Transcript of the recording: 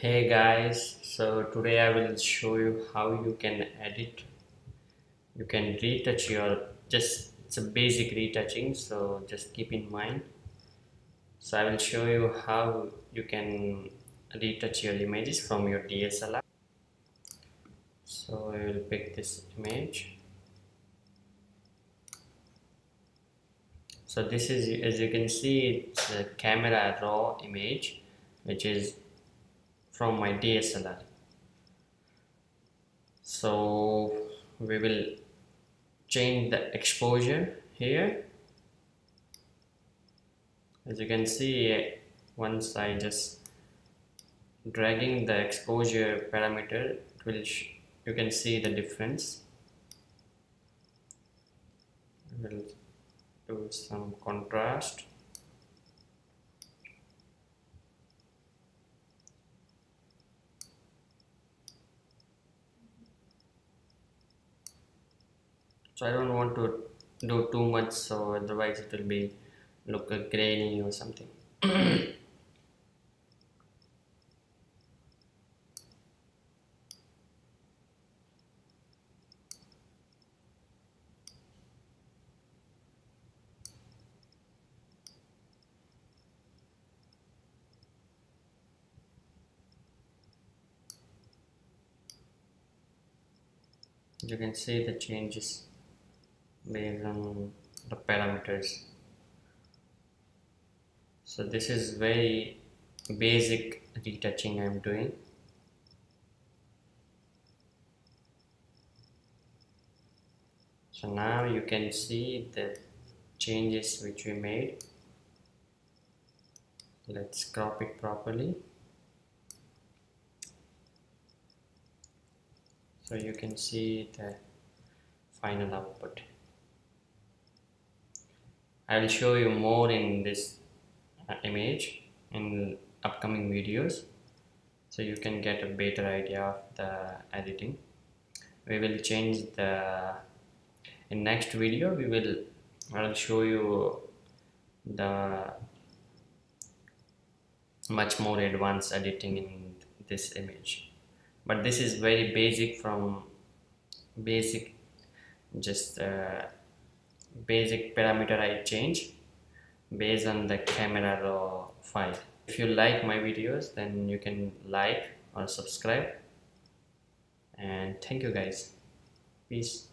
hey guys so today I will show you how you can edit. You can retouch your just it's a basic retouching so just keep in mind. So I will show you how you can retouch your images from your DSLR so I will pick this image. So this is as you can see it's a camera raw image which is from my DSLR so we will change the exposure here. As you can see once I just dragging the exposure parameter it will you can see the difference. We'll do some contrast so I don't want to do too much so otherwise it will be look grainy or something. You can see the changes based on the parameters. So this is very basic retouching I'm doing. So now you can see the changes which we made. Let's crop it properly. So you can see the final output I will show you more in this uh, image in upcoming videos so you can get a better idea of the editing. We will change the in next video we will I'll show you the much more advanced editing in this image. But this is very basic from basic just uh, basic parameter I change based on the camera raw file. If you like my videos then you can like or subscribe and thank you guys. Peace.